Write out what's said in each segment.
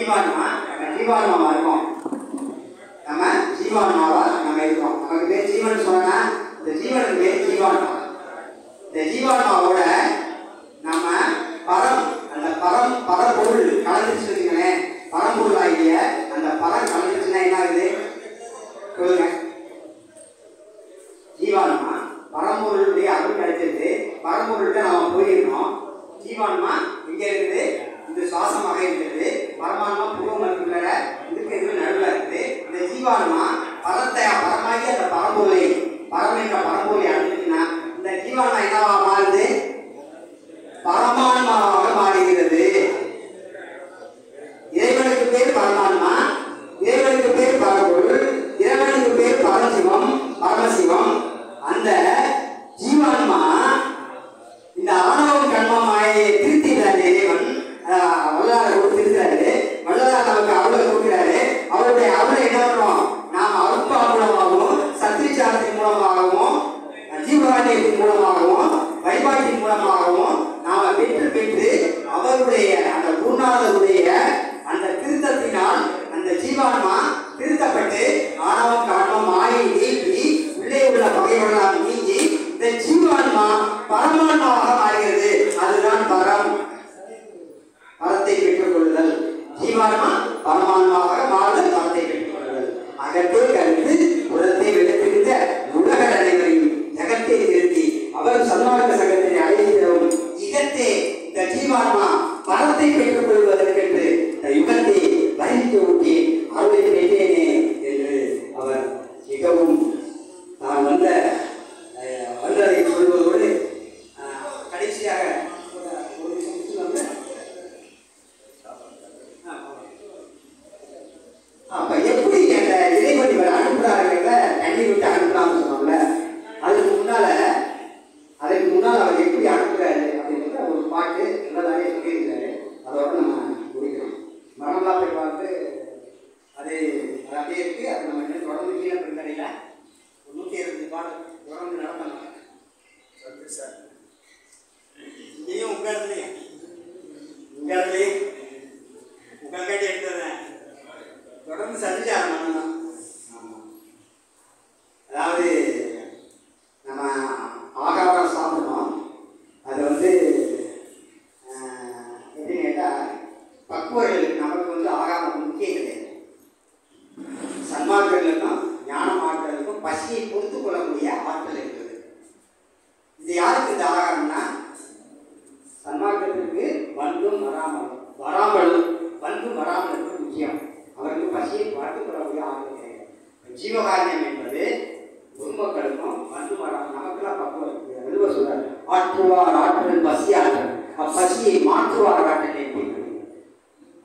ஜீவான்மா? நம்ம ஜீவான்மாவா இருக்கோம். நம்ம ஜீவான்மாவா நம்ம இருக்கோம். நமக்கு பேர் ஜீவன் சொன்னா இந்த ஜீவனுக்கு பேர் ஜீவான்மா. இந்த ஜீவான்மாவோட நம்ம பரம் அந்த பரம் பரப்பொருள் இருக்கிறேன் பரம்பொருள் ஆகிய அந்த பரம் கலந்துச்சுன்னா என்ன ஆகுது? 另外买一道。சதுராக சங்கத்தை அழைக்கிறோம் இகத்தே இந்த ஜீவாத்மா மரத்தை பெற்று eterna வராமல் வராமல் வந்து வராமல் என்பது முக்கியம். அவருக்கு பசியை பார்த்து கொள்ளக்கூடிய ஆர்வம் கிடையாது ஜீவகாரியம் என்பது பொதுமக்களுக்கும் வந்து வராமல் நமக்கெல்லாம் பக்கம் இருக்குது. வள்ளுவர் சொல்றாரு ஆற்றுவார் ஆற்றல் பசி ஆற்றல். அப்பசியை மாற்றுவார் ஆற்றல் என்பது.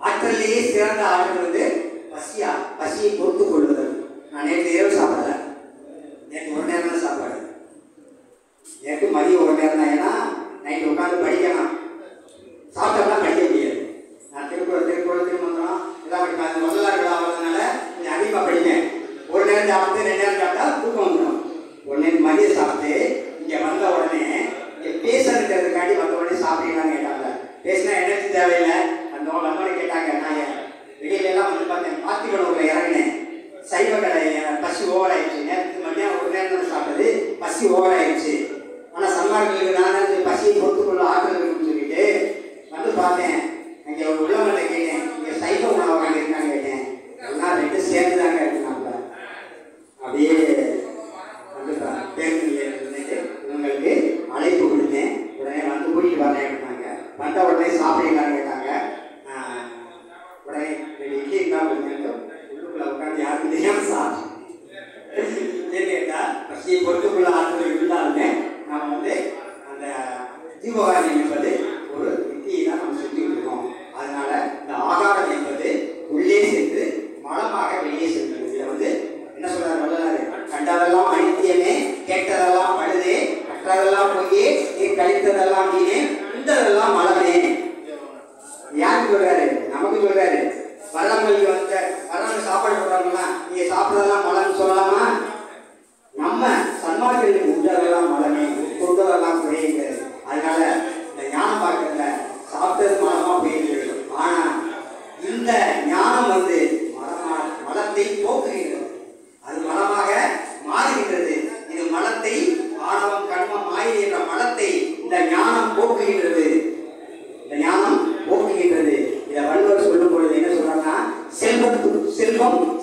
ஆற்றலிலேயே சிறந்த ஆற்றல் பசியா பசியை பொறுத்து கொள்ளுதல். நான் நேற்று பார்த்தேன். அங்கே ஒரு உள்ளவங்கள்ட்ட கேட்டேன். இங்கே சைவ உணவகம் இருக்கான்னு கேட்டேன். எல்லாம் ரெண்டு சேர்ந்து தாங்க எடுத்தாங்க அப்படியே வந்துட்டான் பேருந்து நின்றுட்டு இவங்களுக்கு அழைப்பு கொடுத்தேன். உடனே வந்து கூட்டிகிட்டு வரேன் எடுத்தாங்க வந்த உடனே சாப்பிடுங்களான்னு கேட்டாங்க. உடனே இட்லி தான் கொடுத்தேன். உள்ளுக்குள்ளே உட்காந்து யாருக்கும் தெரியாமல் கற்றதெல்லாம் போய் என் கழித்ததெல்லாம் வீணே உண்டதெல்லாம் அளவே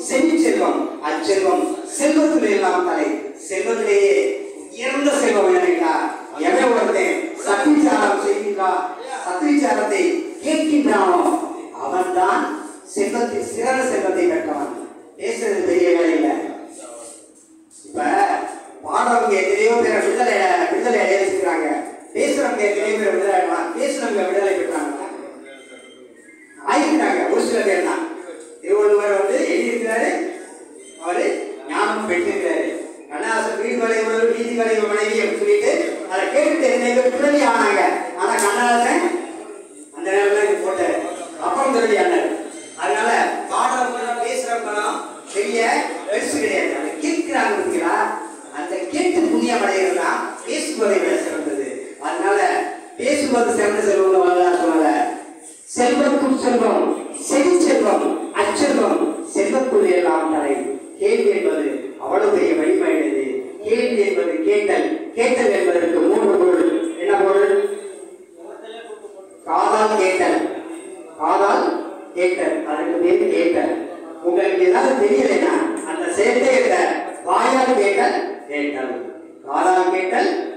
செஞ்சு செல்வம் அச்செல்வம் செல்வத்திலே எல்லாம் தலை. செல்வத்திலேயே இறந்த செல்வம் எனக்கா எதை உணர்ந்தேன் சத்திரிச்சாரம் செய்கின்றார். சத்திரிச்சாரத்தை கேட்கின்றானோ அவன்தான் செல்வத்தை சிறந்த செல்வத்தை பெற்றவன். பேசுறது பெரிய வேலை இல்லை. இப்ப பாடுறவங்க எத்தனையோ பேரை விடுதலை விடுதலை அடைய வச்சுக்கிறாங்க பேசுறவங்க எத்தனையோ பேர் விடுதலை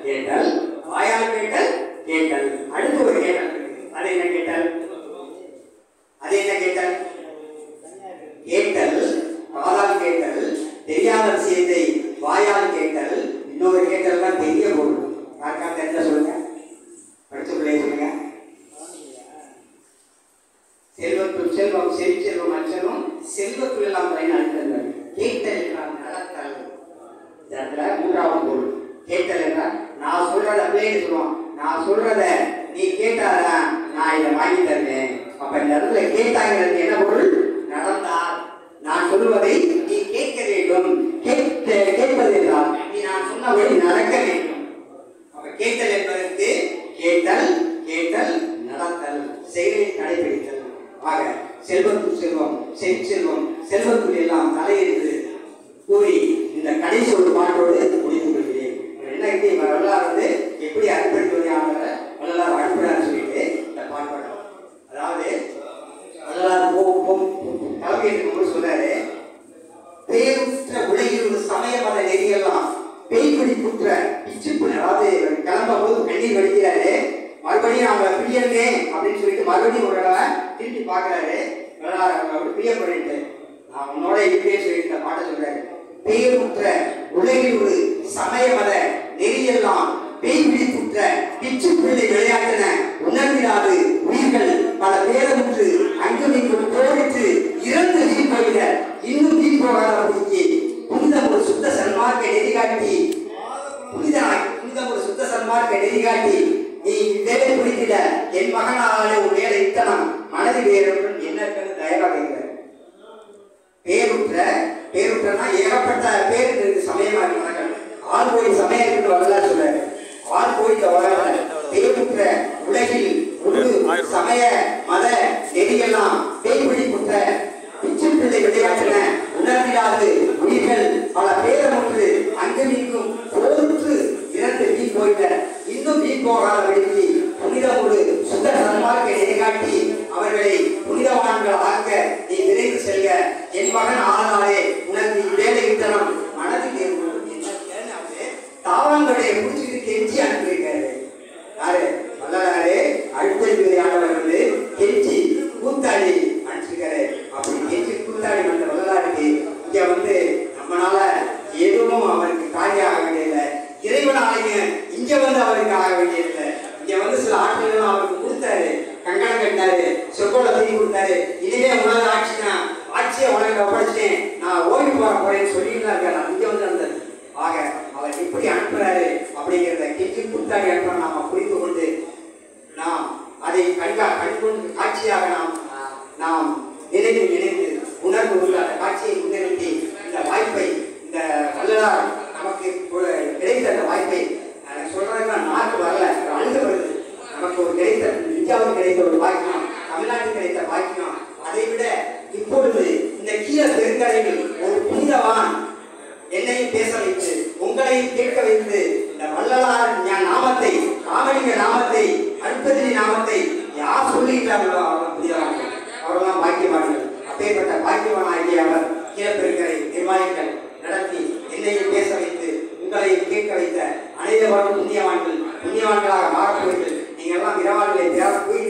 கேட்டல் வாயால் கேட்டல் கேட்டல் அடுத்து ஒரு கேட்டல் அது என்ன கேட்டல்? அது என்ன கேட்டல்? கேட்டல் காதால் கேட்டல் தெரியாத விஷயத்தை வாயால் கேட்டல் இன்னொரு கேட்டல் தான் தெரிய பொருள் யாருக்கா தெரிஞ்ச சொல்லுங்க. படிச்ச பிள்ளைய சொல்லுங்க. செல்வத்துள் செல்வம் செவி செல்வம் அச்சனும் செல்வத்துள் எல்லாம் பயன் அழுத்தங்கள் கேட்டல் என்றால் நடத்தல் மூன்றாவது பொருள். இதற்கு என்ன பொருள் நடந்தார் நான் சொல்லுவதை பகுதி ஒரு நாள் திருப்பி பார்க்குறாரு. நல்லா அப்படி பிரியப்பட்டு நான் உன்னோட இருப்பே சொல்லி இந்த பாட்டை சொல்றாரு. பேருற்ற உலகில் ஒரு சமய மத நெறியெல்லாம் பேய் பிடித்துற்ற பிச்சு பிள்ளை விளையாட்டின உணர்விடாது உயிர்கள். பல பேரமுற்று அங்கு நீங்கள் போரிட்டு இறந்து போய் என்று வரலாறு சொல்றாரு ஆண் போய் தவறான தேய்புற்ற உலகில் உண்டு சமய மத நெறியெல்லாம் தேய்பிடி குற்ற பிச்சில் பிள்ளை விளையாட்டின உணர்விடாது உயிர்கள். பல பேரமுற்று அங்கு நிற்கும் போருக்கு இரண்டு மீன் போயிட்ட இன்னும் மீன் போகாத வெளியே கூட்டாளி அன்பை நாம் புரிந்து கொண்டு நாம் அதை கண்கா கண்கொண்டு காட்சியாக நாம் நாம் நினைவில் நினைந்து உணர்வு உள்ள அந்த காட்சியை முன்னிறுத்தி இந்த வாய்ப்பை இந்த வல்லலார் நமக்கு கிடைத்த அந்த வாய்ப்பை சொல்றதுன்னா நாட்டு வரல அழுது வருது நமக்கு ஒரு கிடைத்த இந்தியாவுக்கு கிடைத்த ஒரு வாய்ப்பு தமிழ்நாட்டுக்கு கிடைத்த வாய்ப்பு அறிந்தவனாகிய அவர் இறப்பிருக்கிறேன் நிர்வாகிகள் நடத்தி என்னையும் பேச வைத்து உங்களை கேட்க வைத்த அனைவரும் புண்ணியவான்கள் புண்ணியவான்களாக மாறப்படுவீர்கள் நீங்கள் எல்லாம் இரவான்களை பேச போய்